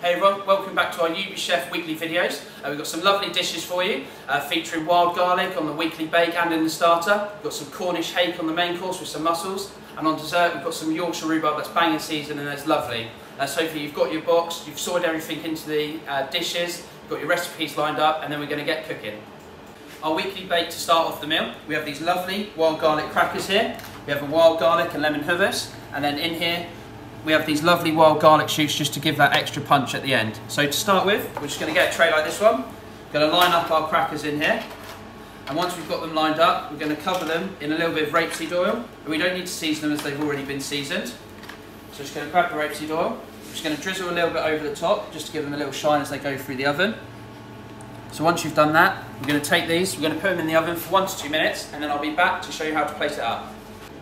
Hey everyone, welcome back to our You Be Chef weekly videos. Uh, we've got some lovely dishes for you, uh, featuring wild garlic on the weekly bake and in the starter. We've got some Cornish hake on the main course with some mussels. And on dessert, we've got some Yorkshire rhubarb that's banging season and that's lovely. Uh, so hopefully you've got your box, you've sorted everything into the uh, dishes, you've got your recipes lined up, and then we're going to get cooking. Our weekly bake to start off the meal, we have these lovely wild garlic crackers here. We have a wild garlic and lemon hummus, and then in here we have these lovely wild garlic shoots just to give that extra punch at the end. So to start with, we're just going to get a tray like this one. Going to line up our crackers in here. And once we've got them lined up, we're going to cover them in a little bit of rapeseed oil. But we don't need to season them as they've already been seasoned. So just going to grab the rapeseed oil. We're just going to drizzle a little bit over the top, just to give them a little shine as they go through the oven. So once you've done that, we're going to take these, we're going to put them in the oven for one to two minutes, and then I'll be back to show you how to plate it up.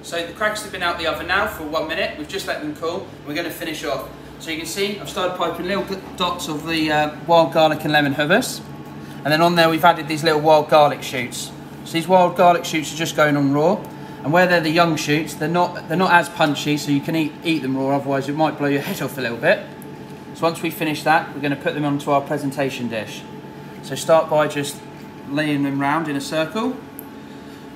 So the crackers have been out the oven now for one minute. We've just let them cool. We're going to finish off. So you can see I've started piping little dots of the uh, wild garlic and lemon hummus. And then on there we've added these little wild garlic shoots. So these wild garlic shoots are just going on raw. And where they're the young shoots, they're not, they're not as punchy, so you can eat, eat them raw, otherwise it might blow your head off a little bit. So once we finish that, we're going to put them onto our presentation dish. So start by just laying them round in a circle.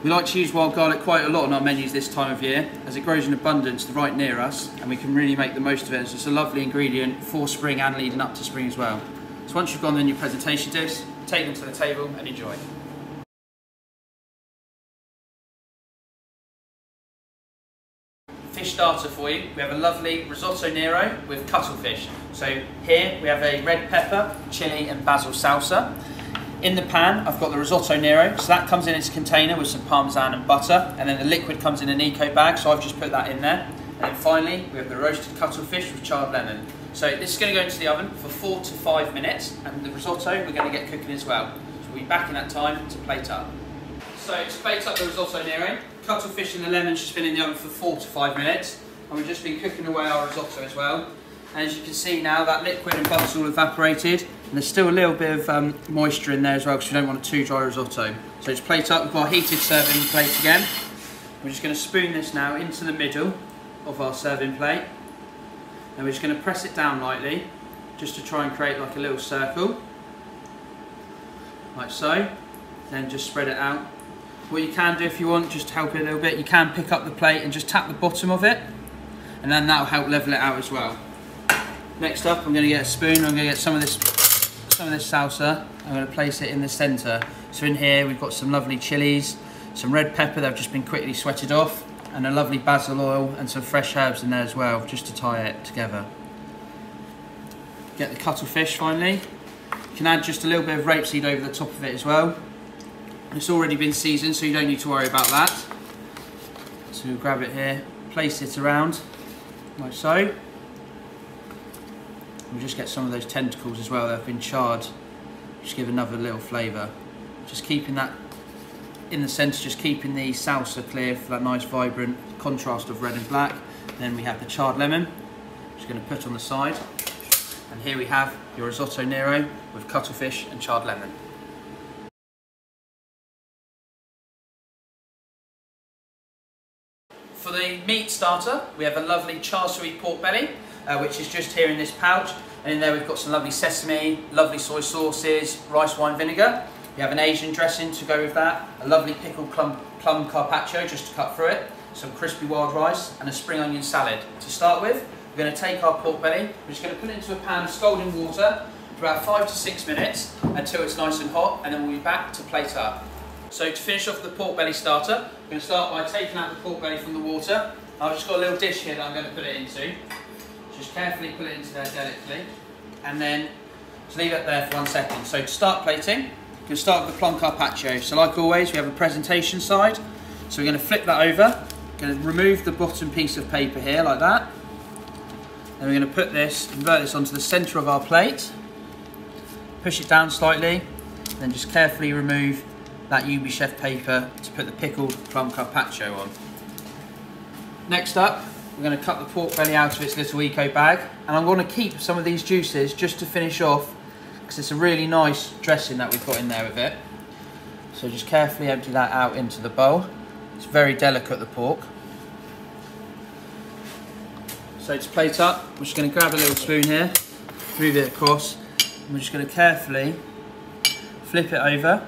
We like to use wild garlic quite a lot on our menus this time of year as it grows in abundance right near us and we can really make the most of it. So it's a lovely ingredient for spring and leading up to spring as well. So once you've gone in your presentation dish, take them to the table and enjoy. Fish starter for you. We have a lovely risotto nero with cuttlefish. So here we have a red pepper, chili and basil salsa. In the pan, I've got the risotto nero, so that comes in its container with some parmesan and butter, and then the liquid comes in an eco bag, so I've just put that in there. And then finally, we have the roasted cuttlefish with charred lemon. So this is going to go into the oven for four to five minutes, and the risotto we're going to get cooking as well. So we'll be back in that time to plate up. So to plate up the risotto nero, cuttlefish and the lemon's just been in the oven for four to five minutes, and we've just been cooking away our risotto as well. And as you can see now, that liquid and butter's all evaporated. And there's still a little bit of um, moisture in there as well because we don't want a too dry risotto. So just plate up, we've got our heated serving plate again. We're just going to spoon this now into the middle of our serving plate. And we're just going to press it down lightly, just to try and create like a little circle. Like so. Then just spread it out. What you can do if you want, just to help it a little bit, you can pick up the plate and just tap the bottom of it. And then that'll help level it out as well. Next up, I'm going to get a spoon. I'm going to get some of this, some of this salsa. I'm going to place it in the centre. So in here, we've got some lovely chilies, some red pepper that have just been quickly sweated off, and a lovely basil oil and some fresh herbs in there as well, just to tie it together. Get the cuttlefish finally. You can add just a little bit of rapeseed over the top of it as well. It's already been seasoned, so you don't need to worry about that. So we'll grab it here, place it around, like so. We'll just get some of those tentacles as well that have been charred. Just give another little flavour. Just keeping that in the centre, just keeping the salsa clear for that nice vibrant contrast of red and black. Then we have the charred lemon, just going to put on the side. And here we have your risotto nero with cuttlefish and charred lemon. For the meat starter, we have a lovely char siu pork belly uh, which is just here in this pouch. And in there we've got some lovely sesame, lovely soy sauces, rice wine vinegar. We have an Asian dressing to go with that, a lovely pickled plum, plum carpaccio just to cut through it, some crispy wild rice and a spring onion salad. To start with, we're going to take our pork belly, we're just going to put it into a pan of scalding water for about five to six minutes until it's nice and hot and then we'll be back to plate up. So to finish off the pork belly starter, we're going to start by taking out the pork belly from the water. I've just got a little dish here that I'm going to put it into. Just carefully put it into there delicately and then just leave it there for one second. So to start plating, you can start with the plum carpaccio. So like always, we have a presentation side. So we're going to flip that over. Going to remove the bottom piece of paper here like that. Then we're going to put this, invert this onto the centre of our plate. Push it down slightly. Then just carefully remove that You Be Chef paper to put the pickled plum carpaccio on. Next up, we're going to cut the pork belly out of its little eco bag and I'm going to keep some of these juices just to finish off because it's a really nice dressing that we've got in there with it. So just carefully empty that out into the bowl. It's very delicate, the pork. So to plate up, we're just going to grab a little spoon here, move it across. And we're just going to carefully flip it over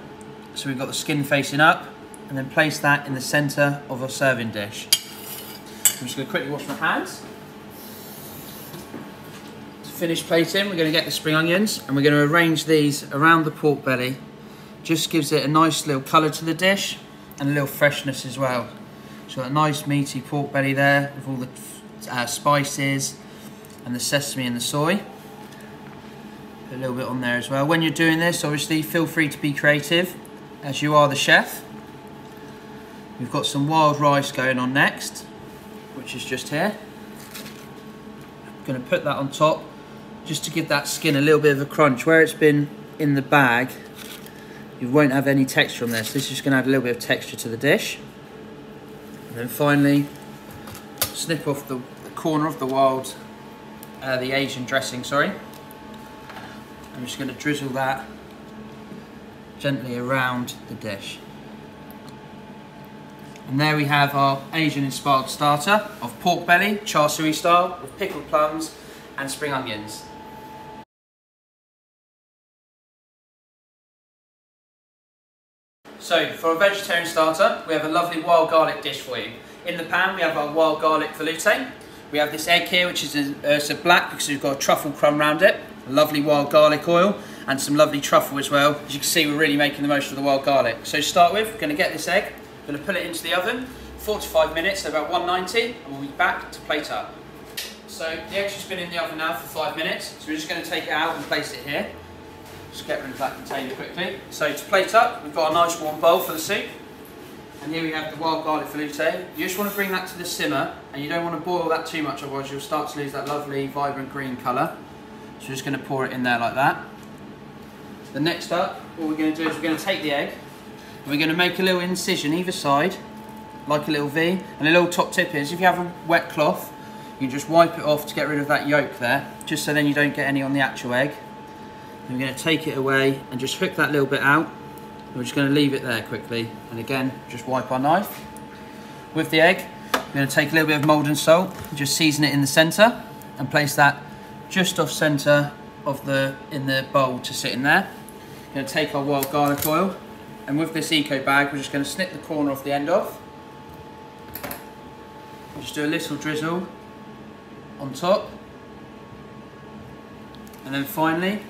so we've got the skin facing up and then place that in the centre of our serving dish. I'm just going to quickly wash my hands. To finish plating, we're going to get the spring onions and we're going to arrange these around the pork belly. Just gives it a nice little colour to the dish and a little freshness as well. So a nice meaty pork belly there with all the uh, spices and the sesame and the soy. Put a little bit on there as well. When you're doing this, obviously, feel free to be creative as you are the chef. We've got some wild rice going on next, which is just here. I'm going to put that on top just to give that skin a little bit of a crunch. Where it's been in the bag, you won't have any texture on this. This is just going to add a little bit of texture to the dish. And then finally, snip off the, the corner of the wild, uh, the Asian dressing, sorry. I'm just going to drizzle that gently around the dish. And there we have our Asian inspired starter of pork belly, char siu style, with pickled plums and spring onions. So for a vegetarian starter, we have a lovely wild garlic dish for you. In the pan, we have our wild garlic velouté. We have this egg here, which is a, uh, it's a black because we've got a truffle crumb around it. Lovely wild garlic oil and some lovely truffle as well. As you can see, we're really making the most of the wild garlic. So to start with, we're going to get this egg, we're going to put it into the oven, 45 minutes, at about 190, and we'll be back to plate up. So the egg's just been in the oven now for five minutes, so we're just going to take it out and place it here. Just get rid of that container quickly. So to plate up, we've got a nice warm bowl for the soup. And here we have the wild garlic velouté. You just want to bring that to the simmer, and you don't want to boil that too much, otherwise you'll start to lose that lovely, vibrant green colour. So we're just going to pour it in there like that. The next up, what we're going to do is we're going to take the egg, and we're going to make a little incision either side, like a little V. And a little top tip is, if you have a wet cloth, you can just wipe it off to get rid of that yolk there, just so then you don't get any on the actual egg. And we're going to take it away and just hook that little bit out. We're just going to leave it there quickly. And again, just wipe our knife. With the egg, we're going to take a little bit of Maldon salt, just season it in the centre, and place that just off centre of the in the bowl to sit in there. We're going to take our wild garlic oil, and with this eco bag, we're just going to snip the corner off the end off. Just do a little drizzle on top. And then finally,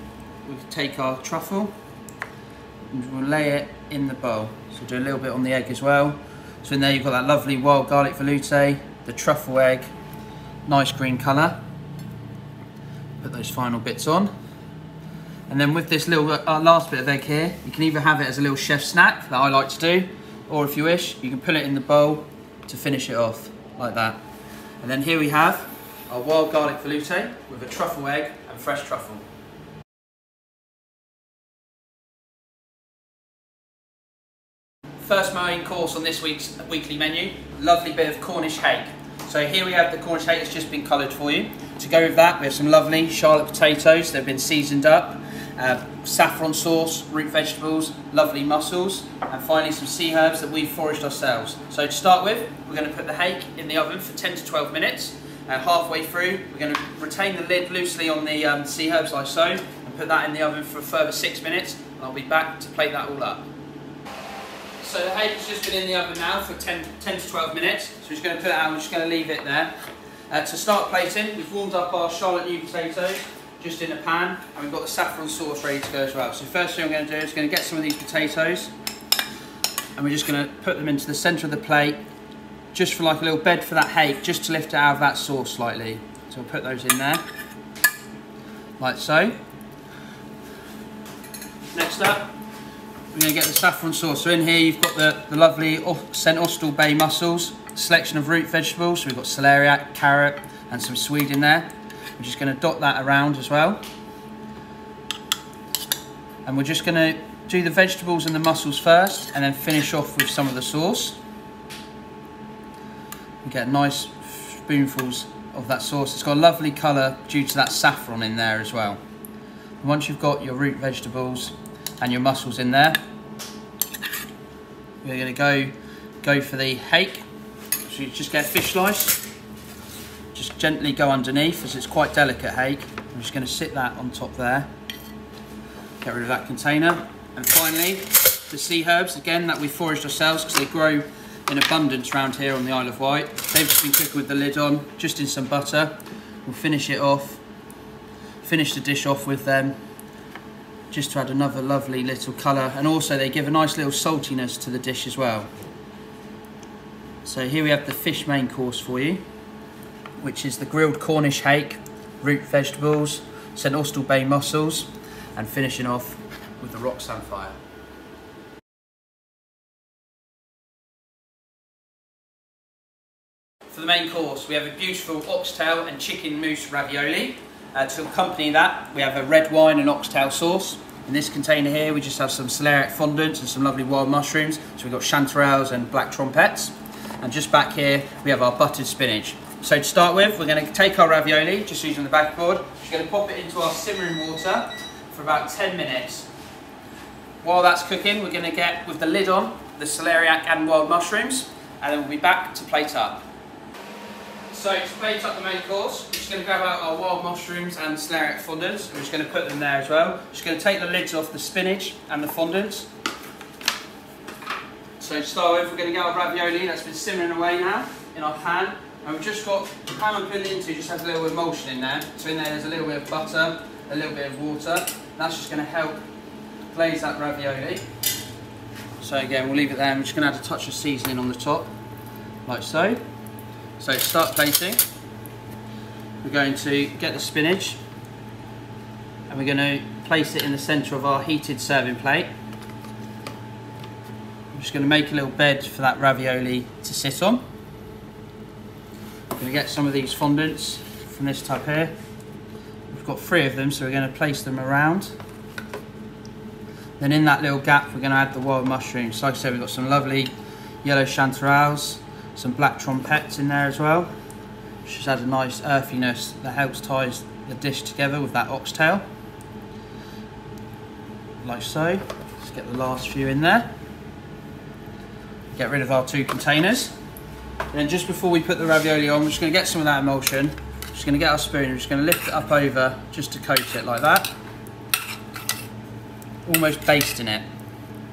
we take our truffle and we'll lay it in the bowl. So do a little bit on the egg as well. So in there you've got that lovely wild garlic velouté, the truffle egg, nice green colour. Put those final bits on. And then with this little uh, last bit of egg here, you can either have it as a little chef snack that I like to do, or if you wish, you can put it in the bowl to finish it off, like that. And then here we have our wild garlic velouté with a truffle egg and fresh truffle. First main course on this week's weekly menu, lovely bit of Cornish hake. So here we have the Cornish hake that's just been coloured for you. To go with that, we have some lovely Charlotte potatoes. They've been seasoned up. Uh, saffron sauce, root vegetables, lovely mussels, and finally some sea herbs that we've foraged ourselves. So to start with, we're going to put the hake in the oven for 10 to 12 minutes. Uh, halfway through, we're going to retain the lid loosely on the um, sea herbs like so, and put that in the oven for a further six minutes, and I'll be back to plate that all up. So the hake hake's just been in the oven now for 10, 10 to 12 minutes. So we're just going to put it out, we're just going to leave it there. Uh, to start plating, we've warmed up our Charlotte new potatoes just in a pan and we've got the saffron sauce ready to go as well. So first thing I'm going to do is going to get some of these potatoes and we're just going to put them into the centre of the plate just for like a little bed for that hake, just to lift it out of that sauce slightly. So we'll put those in there, like so. Next up, we're going to get the saffron sauce. So in here you've got the, the lovely St Austell Bay mussels, selection of root vegetables. So we've got celeriac, carrot and some swede in there. We're just going to dot that around as well. And we're just going to do the vegetables and the mussels first and then finish off with some of the sauce. You get nice spoonfuls of that sauce. It's got a lovely colour due to that saffron in there as well. And once you've got your root vegetables and your mussels in there. We're going to go go for the hake. So you just get a fish slice. Gently go underneath as it's quite delicate hake. I'm just going to sit that on top there. Get rid of that container. And finally, the sea herbs, again, that we foraged ourselves because they grow in abundance around here on the Isle of Wight. They've just been cooking with the lid on, just in some butter. We'll finish it off, finish the dish off with them, just to add another lovely little colour. And also they give a nice little saltiness to the dish as well. So here we have the fish main course for you, which is the grilled Cornish hake, root vegetables, St Austell Bay mussels, and finishing off with the rock samphire. For the main course, we have a beautiful oxtail and chicken mousse ravioli. Uh, to accompany that, we have a red wine and oxtail sauce. In this container here, we just have some celeriac fondant and some lovely wild mushrooms. So we've got chanterelles and black trompettes. And just back here, we have our buttered spinach. So to start with, we're going to take our ravioli, just using the backboard. We're going to pop it into our simmering water for about 10 minutes. While that's cooking, we're going to get, with the lid on, the celeriac and wild mushrooms, and then we'll be back to plate up. So to plate up the main course, we're just going to grab out our wild mushrooms and celeriac fondants. We're just going to put them there as well. Just going to take the lids off the spinach and the fondants. So to start with, we're going to get our ravioli that's been simmering away now in our pan. And we've just got, the pan I'm putting it into just has a little emulsion in there. So in there there's a little bit of butter, a little bit of water. That's just going to help glaze that ravioli. So again, we'll leave it there. I'm just going to add a touch of seasoning on the top, like so. So start plating, we're going to get the spinach and we're going to place it in the centre of our heated serving plate. I'm just going to make a little bed for that ravioli to sit on. Going to get some of these fondants from this tub here. We've got three of them, so we're going to place them around. Then in that little gap, we're going to add the wild mushrooms. So like I said, we've got some lovely yellow chanterelles, some black trompettes in there as well. Which just adds a nice earthiness that helps ties the dish together with that oxtail. Like so. Let's get the last few in there. Get rid of our two containers. And then just before we put the ravioli on, we're just going to get some of that emulsion. Just going to get our spoon, we're just going to lift it up over just to coat it like that. Almost basting it.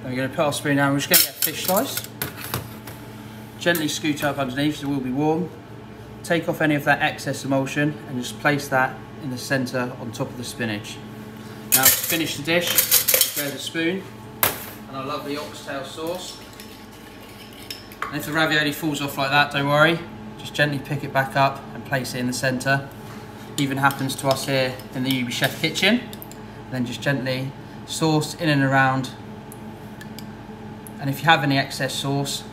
Then we're going to put our spoon down, we're just going to get a fish slice. Gently scoot up underneath so it will be warm. Take off any of that excess emulsion and just place that in the centre on top of the spinach. Now to finish the dish, grab the spoon and our lovely oxtail sauce. And if the ravioli falls off like that, don't worry. Just gently pick it back up and place it in the centre. Even happens to us here in the You Be Chef kitchen. And Then just gently sauce in and around. And if you have any excess sauce,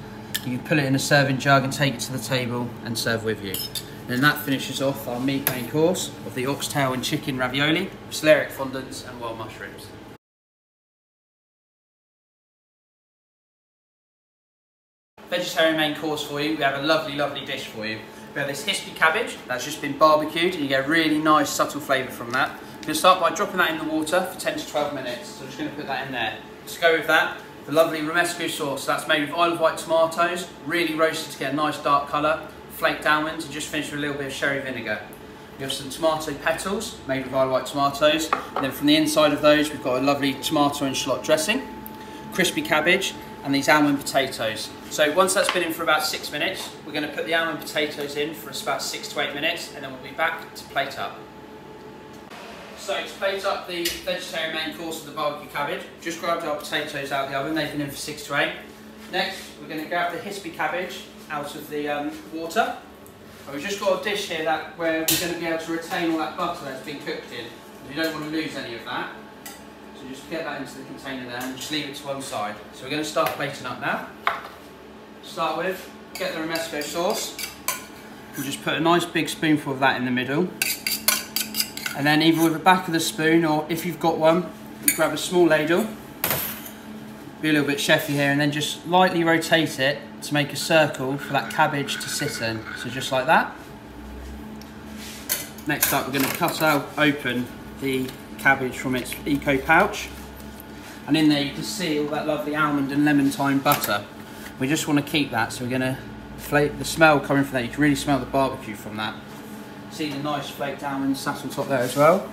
you can put it in a serving jug and take it to the table and serve with you. And that finishes off our meat main course of the oxtail and chicken ravioli, celeriac fondants and wild mushrooms. Vegetarian main course for you, we have a lovely, lovely dish for you. We have this hispi cabbage that's just been barbecued and you get a really nice subtle flavour from that. We're going to start by dropping that in the water for 10 to 12 minutes. So I'm just going to put that in there. To go with that, the lovely romesco sauce. That's made with Isle of Wight tomatoes, really roasted to get a nice dark colour, flaked almonds and just finished with a little bit of sherry vinegar. We have some tomato petals made with Isle of Wight tomatoes. And then from the inside of those, we've got a lovely tomato and shallot dressing, crispy cabbage, and these almond potatoes. So once that's been in for about six minutes, we're going to put the almond potatoes in for about six to eight minutes, and then we'll be back to plate up. So to plate up the vegetarian main course of the barbecue cabbage, just grabbed our potatoes out of the oven, they've been in for six to eight. Next, we're going to grab the hispi cabbage out of the um, water. And we've just got a dish here that where we're going to be able to retain all that butter that's been cooked in. We don't want to lose any of that. So just get that into the container there and just leave it to one side. So we're going to start plating up now. Start with, get the romesco sauce. We'll just put a nice big spoonful of that in the middle. And then either with the back of the spoon or if you've got one, you grab a small ladle, be a little bit chefy here and then just lightly rotate it to make a circle for that cabbage to sit in. So just like that. Next up we're going to cut out open the cabbage from its eco pouch. And in there you can see all that lovely almond and lemon thyme butter. We just want to keep that so we're going to flake the smell coming from that. You can really smell the barbecue from that. See the nice flaked almonds sat on top there as well.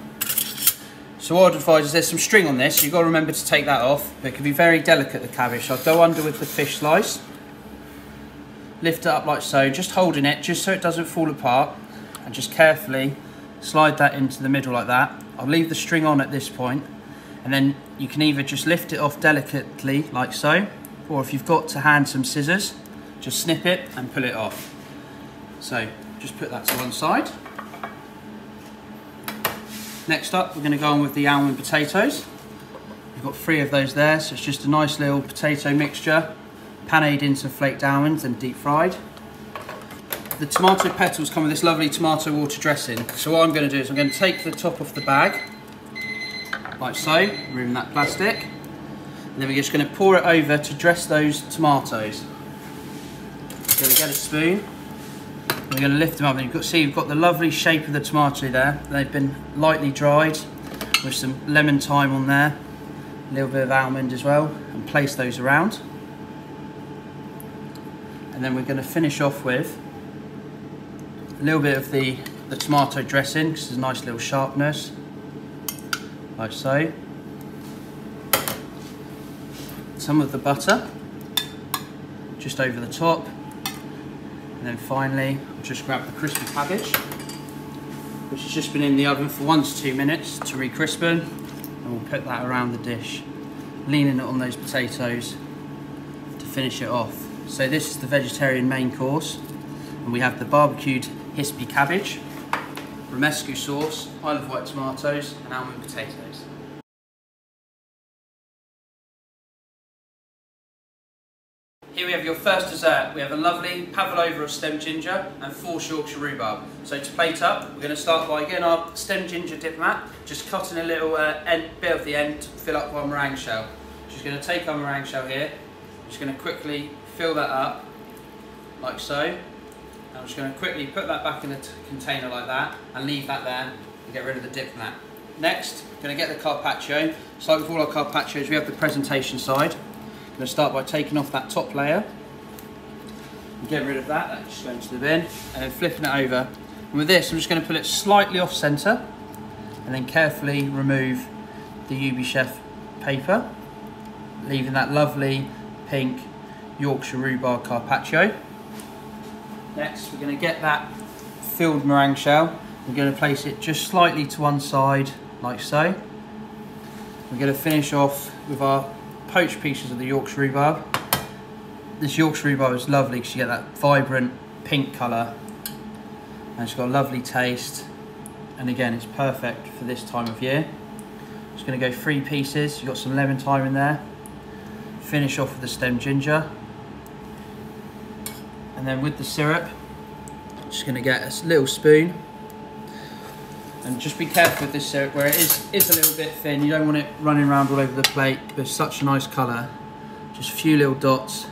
So what I'd advise is there's some string on this, you've got to remember to take that off. But it can be very delicate, the cabbage. So I'll go under with the fish slice. Lift it up like so, just holding it, just so it doesn't fall apart. And just carefully slide that into the middle like that. I'll leave the string on at this point, And then you can either just lift it off delicately, like so. Or if you've got to hand some scissors, just snip it and pull it off. So just put that to one side. Next up, we're going to go on with the almond potatoes. We've got three of those there, so it's just a nice little potato mixture, panade into flaked almonds and deep fried. The tomato petals come with this lovely tomato water dressing. So what I'm going to do is I'm going to take the top off the bag, like so, remove that plastic. And then we're just going to pour it over to dress those tomatoes. We're going to get a spoon we're going to lift them up and you've got see you've got the lovely shape of the tomato there. They've been lightly dried with some lemon thyme on there, a little bit of almond as well, and place those around. And then we're going to finish off with a little bit of the, the tomato dressing, because there's a nice little sharpness, like so. Some of the butter, just over the top. And then finally, just grab the crispy cabbage, which has just been in the oven for one to two minutes to re-crispen. And we'll put that around the dish, leaning it on those potatoes to finish it off. So this is the vegetarian main course. And we have the barbecued hispi cabbage, romesco sauce, Isle of tomatoes, and almond potatoes. Have your first dessert. We have a lovely pavlova of stem ginger and four Yorkshire rhubarb. So to plate up, we're going to start by getting our stem ginger diplomat, just cutting a little uh, end, bit of the end to fill up our meringue shell. Just going to take our meringue shell here, just going to quickly fill that up, like so. I'm just going to quickly put that back in the container like that and leave that there and get rid of the diplomat. Next, going to get the carpaccio. So like with all our carpaccios, we have the presentation side. I'm going to start by taking off that top layer. And get rid of that, that's just going to the bin. And then flipping it over. And with this, I'm just going to pull it slightly off centre. And then carefully remove the You Be Chef paper. Leaving that lovely pink Yorkshire rhubarb carpaccio. Next, we're going to get that filled meringue shell. We're going to place it just slightly to one side, like so. We're going to finish off with our poached pieces of the Yorkshire rhubarb. This Yorkshire rhubarb is lovely because you get that vibrant pink colour and it's got a lovely taste and again it's perfect for this time of year. Just going to go three pieces, you've got some lemon thyme in there. Finish off with the stem ginger. And then with the syrup, just going to get a little spoon and just be careful with this syrup where it is, is a little bit thin. You don't want it running around all over the plate. There's such a nice colour. Just a few little dots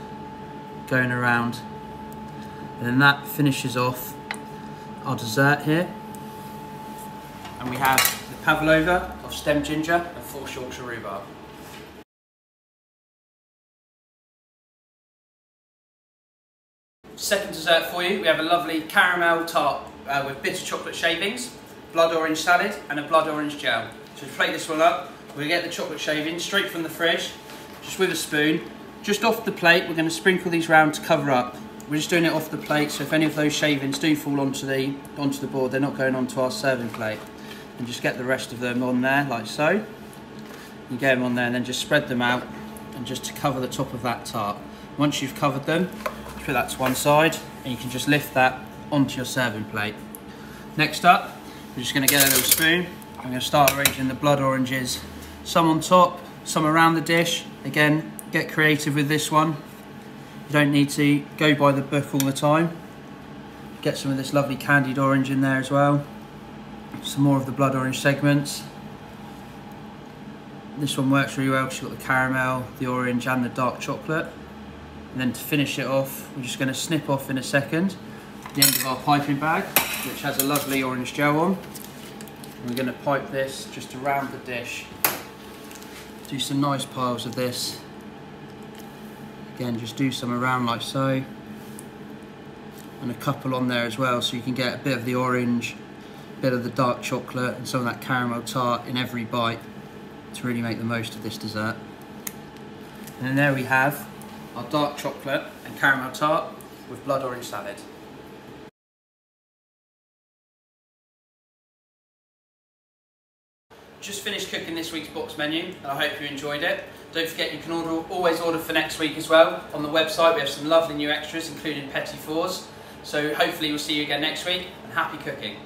going around. And then that finishes off our dessert here. And we have the pavlova of stem ginger and four Yorkshire rhubarb. Second dessert for you, we have a lovely caramel tart uh, with bitter chocolate shavings blood orange salad and a blood orange gel. So to plate this one up, to get the chocolate shaving straight from the fridge, just with a spoon. Just off the plate, we're going to sprinkle these round to cover up. We're just doing it off the plate, so if any of those shavings do fall onto the, onto the board, they're not going onto our serving plate. And just get the rest of them on there, like so. You get them on there and then just spread them out and just to cover the top of that tart. Once you've covered them, put that to one side and you can just lift that onto your serving plate. Next up, we're just going to get a little spoon. I'm going to start arranging the blood oranges. Some on top, some around the dish. Again, get creative with this one. You don't need to go by the book all the time. Get some of this lovely candied orange in there as well. Some more of the blood orange segments. This one works really well because you've got the caramel, the orange and the dark chocolate. And then to finish it off, we're just going to snip off in a second the end of our piping bag, which has a lovely orange gel on. And we're going to pipe this just around the dish. Do some nice piles of this. Again, just do some around like so. And a couple on there as well, so you can get a bit of the orange a bit of the dark chocolate and some of that caramel tart in every bite to really make the most of this dessert. And then there we have our dark chocolate and caramel tart with blood orange salad. Just finished cooking this week's box menu and I hope you enjoyed it. Don't forget you can order, always order for next week as well. On the website we have some lovely new extras including petit fours. So hopefully we'll see you again next week and happy cooking.